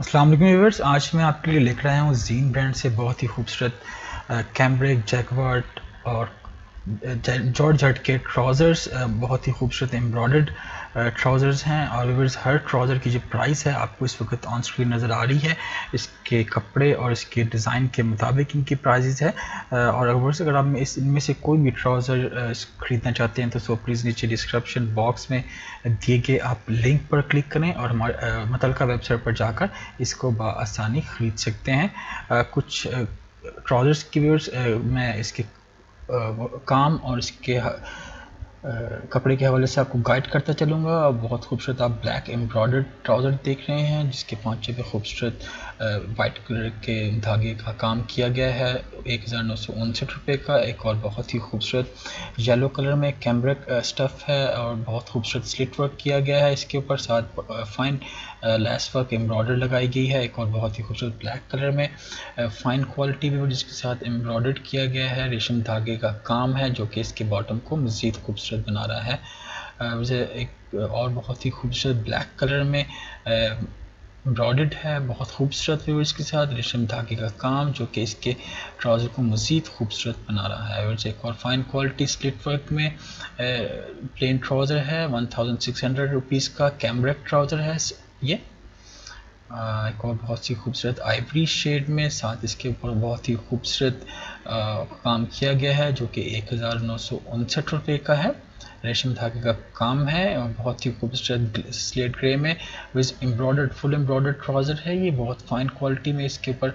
السلام علیکم ویورز، آج میں آپ کے لیے لکھ رہا ہوں زین برانڈ سے بہت ہی خوبصورت کیمبریک جیکورٹ اور جارج ہٹ کے ٹراؤزرز بہت ہی خوبصورت امبرائڈرڈ ٹراؤزرز ہیں۔ اور ویورز ہر ٹراؤزر کی جو پرائس ہے، آپ کو اس وقت آن سکرین نظر آ رہی ہے۔ اس کے کپڑے اور اس کے ڈیزائن کے مطابق ان کی پرائزز ہے۔ اور اگر اگر آپ اس ان میں سے کوئی بھی ٹراؤزر خریدنا چاہتے ہیں تو سو پلیز نیچے ڈسکرپشن باکس میں دیے گئے آپ لنک پر کلک کریں اور ہمارے متعلقہ ویب سائٹ پر جا کر اس کو بآسانی خرید سکتے ہیں۔ کچھ ٹراؤزرس کی ویورز میں اس کے کام اور اس کے کپڑے کے حوالے سے آپ کو گائیڈ کرتا چلوں گا۔ بہت خوبصورت آپ بلیک امبرائڈرڈ ٹراؤزر دیکھ رہے ہیں، جس کے پانچے پہ خوبصورت وائٹ کلر کے دھاگے کا کام کیا گیا ہے۔ ایک ہزار نو سو انسٹھ روپے کا، ایک اور بہت ہی خوبصورت یلو کلر میں کیمبرک سٹف ہے اور بہت خوبصورت سلٹ ورک کیا گیا ہے۔ اس کے اوپر ساتھ فائن لیس ورک امبرائڈر لگائی گئی ہے۔ ایک اور بہت ہی خوبصورت بلیک کلر میں فائن کوالٹی بھی جس کے ساتھ امبرائڈرڈ کیا گیا ہے۔ ریشم دھاگے کا کام ہے، جو کہ اس کے باٹم کو مزید خوبصورت خوبصورت بنا رہا ہے۔ مجھے ایک اور بہت ہی خوبصورت بلیک کلر میں براڈڈ ہے، بہت خوبصورت ویورز کے ساتھ ریشم دھاگے کا کام جو کہ اس کے ٹراؤزر کو مزید خوبصورت بنا رہا ہے۔ ویورز ایک اور فائن کوالٹی سلٹ ورک میں پلین ٹراؤزر ہے one thousand six hundred rupees کا کیمبریک ٹراؤزر ہے۔ یہ ایک اور بہت سی خوبصورت آئیوری شیڈ میں، ساتھ اس کے اوپر بہت ہی خوبصورت کام کیا گیا ہے، جو کہ ایک ہزار نو سو انسٹھ روپے کا ہے۔ ریشم دھاگے کا کام ہے، اور بہت ہی خوبصورت سلیٹ گرے میں was embroidered full embroidered trouser ہے۔ یہ بہت فائن کوالٹی میں اس کے اوپر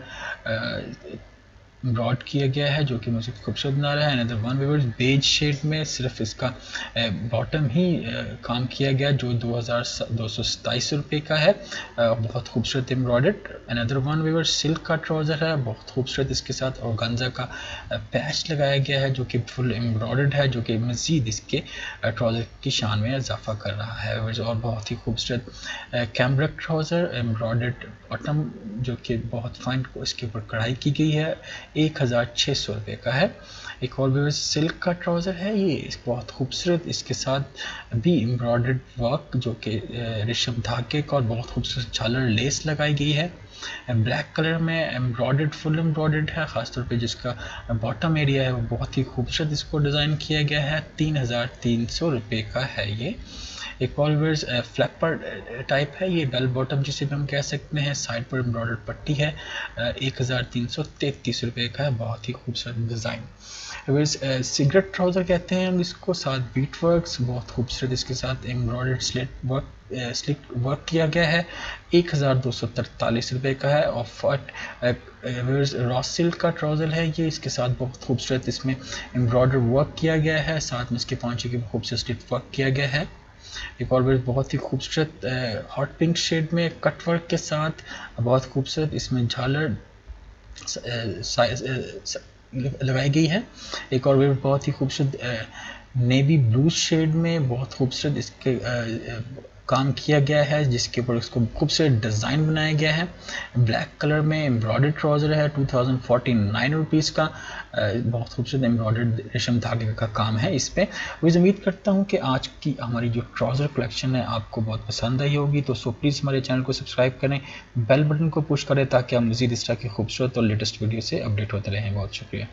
براڈ کیا گیا ہے جو کہ مجھے خوبصورت بنا رہا ہے۔ اندر ون ویورز بیج شیڈ میں صرف اس کا باٹم ہی کام کیا گیا جو دو ہزار دو سو ستائیس روپے کا ہے۔ بہت خوبصورت امبرائڈرڈ اندر ون ویور سلک کا ٹراؤزر ہے، بہت خوبصورت اس کے ساتھ اورگنزا کا پیچ لگایا گیا ہے جو کہ فل امبرائڈرڈ ہے، جو کہ مزید اس کے ٹراؤزر کی شان میں اضافہ کر رہا ہے۔ اور بہت ہی خوبصورت کیمبرک ٹراؤزر امبرائڈرڈ باٹم جو کہ بہت فائن اس کے اوپر کڑھائی کی گئی ہے، ایک ہزار چھ سو روپے کا ہے۔ ایک اور بھی سلک کا ٹراؤزر ہے، یہ بہت خوبصورت، اس کے ساتھ بھی امبرائڈرڈ ورک جو کہ ریشم دھاگے کا اور بہت خوبصورت جھالر لیس لگائی گئی ہے۔ بلیک کلر میں امبرائڈرڈ فل امبرائڈرڈ ہے، خاص طور پہ جس کا باٹم ایریا ہے، وہ بہت ہی خوبصورت اس کو ڈیزائن کیا گیا ہے۔ تین ہزار تین سو روپے کا ہے یہ۔ ایک اور ویئرز فلیپر ٹائپ ہے، یہ بیل باٹم جسے بھی ہم کہہ سکتے ہیں سائڈ پر امبرائڈر پٹی ہے eh, ایک ہزار تین سو تینتیس روپے کا ہے، بہت ہی خوبصورت ڈیزائن ویئرز سگریٹ ٹراؤزر کہتے ہیں ہم اس کو، ساتھ بیٹ ورکس بہت خوبصورت اس کے ساتھ embroider slate work silk work کیا گیا ہے، ایک ہزار دو سو ترتالیس روپے کا ہے، اور فٹ راس سلک کا ٹراؤزر ہے، یہ اس کے ساتھ بہت خوبصورت اس میں امبرائڈر ورک کیا گیا ہے، ساتھ میں اس کے پانچے کی خوبصورت سلٹ ورک کیا گیا ہے۔ ایک اور بہت ہی خوبصورت ہاٹ پنک شیڈ میں کٹ ورک کے ساتھ، بہت خوبصورت، اس میں جھالر لگائی گئی ہے۔ ایک اور بہت ہی خوبصورت نیوی بلو شیڈ میں بہت خوبصورت، اس کے کام کیا گیا ہے، جس کے اوپر اس کو خوبصورت ڈیزائن بنایا گیا ہے۔ بلیک کلر میں امبرائڈر ٹراؤزر ہے two thousand forty nine rupees کا بہت خوبصورت امبرائڈر ریشم دھاگے کا کام ہے اس پہ۔ وہ امید کرتا ہوں کہ آج کی ہماری جو ٹراؤزر کلیکشن ہے، آپ کو بہت پسند آئی ہوگی۔ تو سو پلیز ہمارے چینل کو سبسکرائب کریں بیل بٹن کو پوش کریں تاکہ ہم مزید اس طرح کی خوبصورت اور لیٹسٹ ویڈیو سے اپڈیٹ ہوتے رہیں۔ بہت شکریہ۔